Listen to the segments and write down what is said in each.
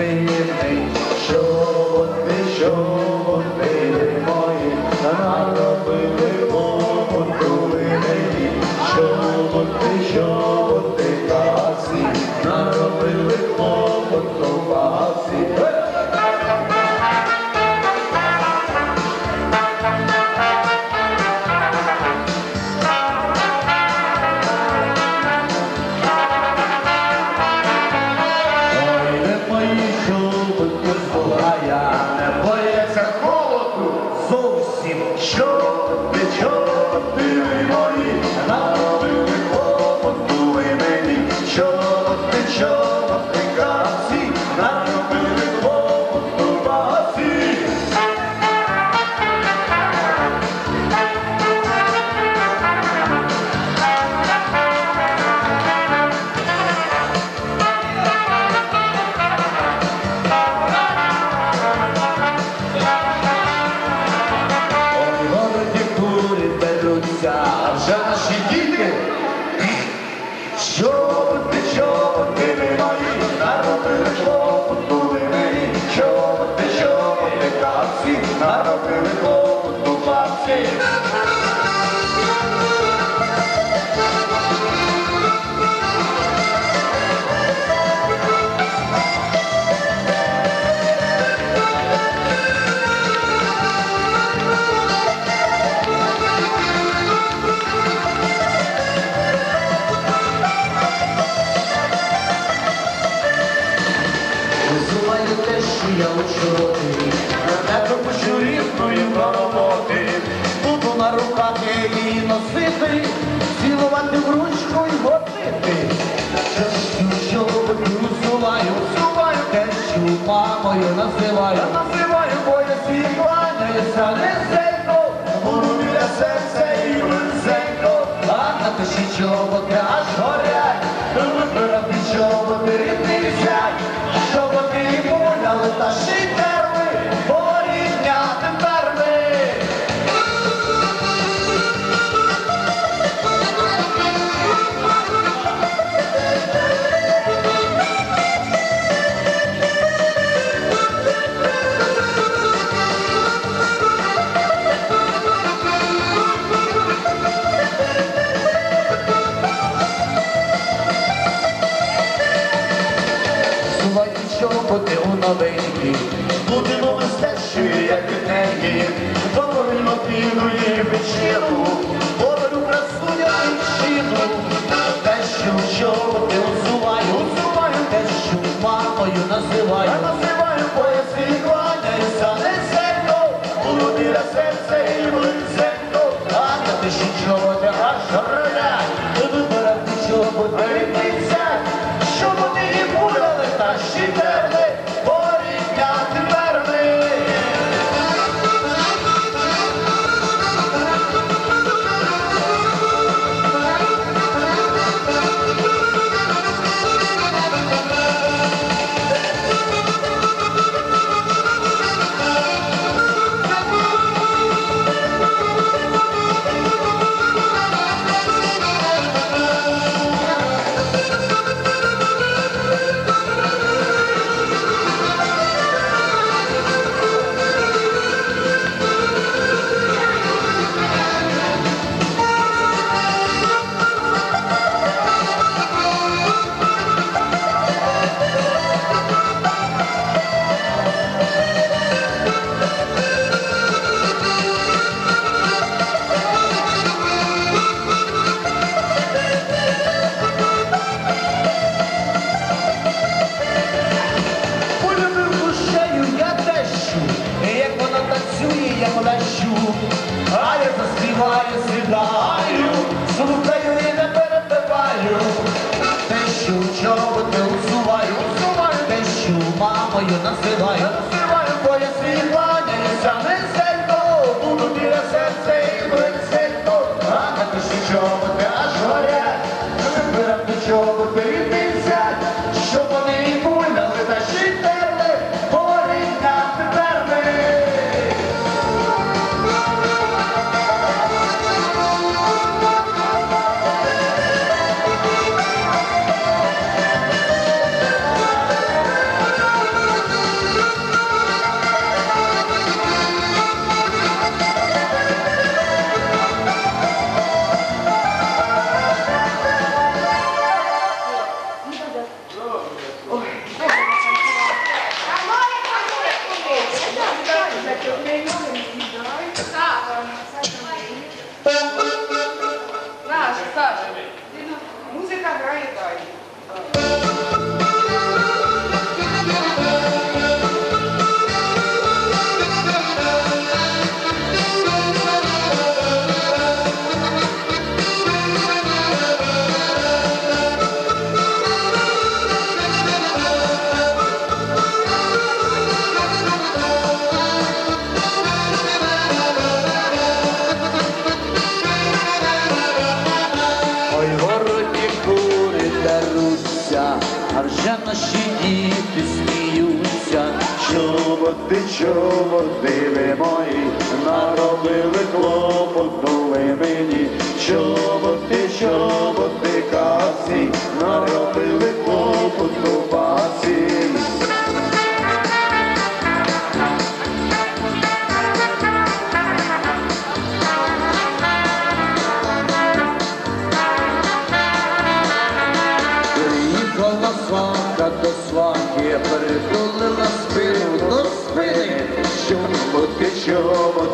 baby. show. Учорі, не пропущу рівної роботи. Буду на руках її носити, цілувати в ручку й годити. Що, що усуваю, усуваю те, що мамою називаю. Називаю, бо я свій кланяюся низенько, і близенько. А на тиші чоботи аж горять, вибирати чоботи рідний взять, і муляли пінує вечіру, говорю красуня дівчину, те, що чоботи усуваю, усуваю, те, що мамою називаю,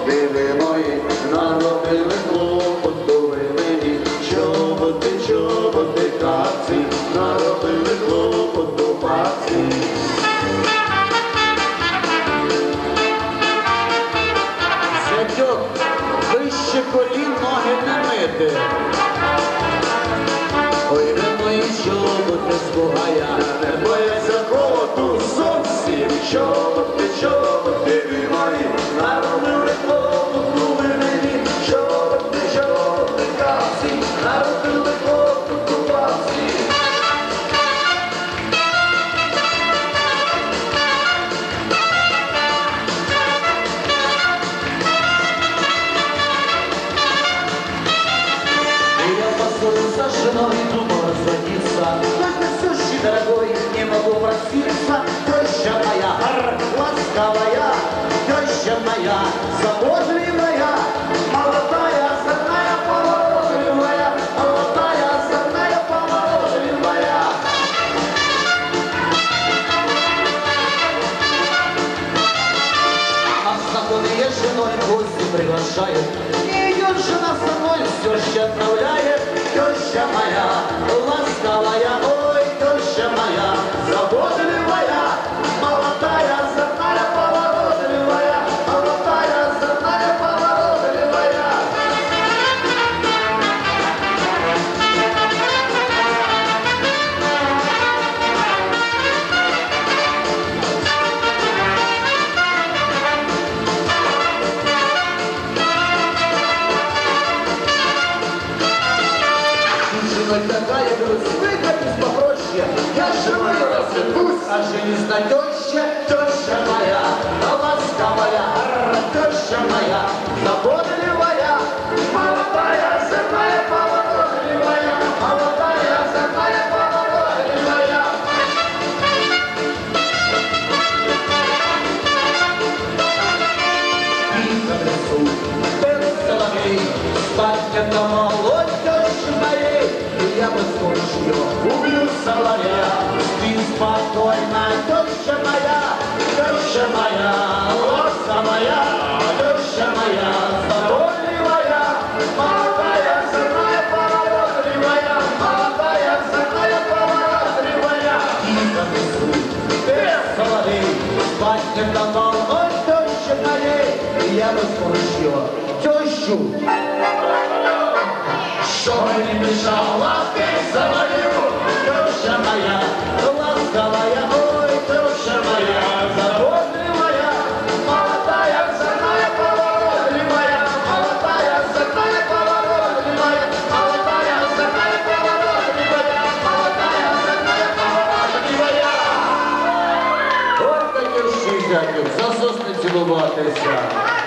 Billy Boy. Проситься. Теща моя, ласковая, теща моя, заботливая, молодая, озорная, поворотливая, молодая, озорная, поворотливая. А знакомые женой в гости приглашают. И идет жена со мной, все ще отправляет. Теща моя, ласковая, моя, заботливая, молодая, озорная, поворотливая, молодая, озорная, поворотливая. Тихо я бы с ее убью соловья. Спи спокойно, теща моя, теща моя, лоса моя, спать это молодь тещи моей, и я ее тещу. Что не ты за мою теща моя, ласковая, ой, теща моя, заботливая, Globo até.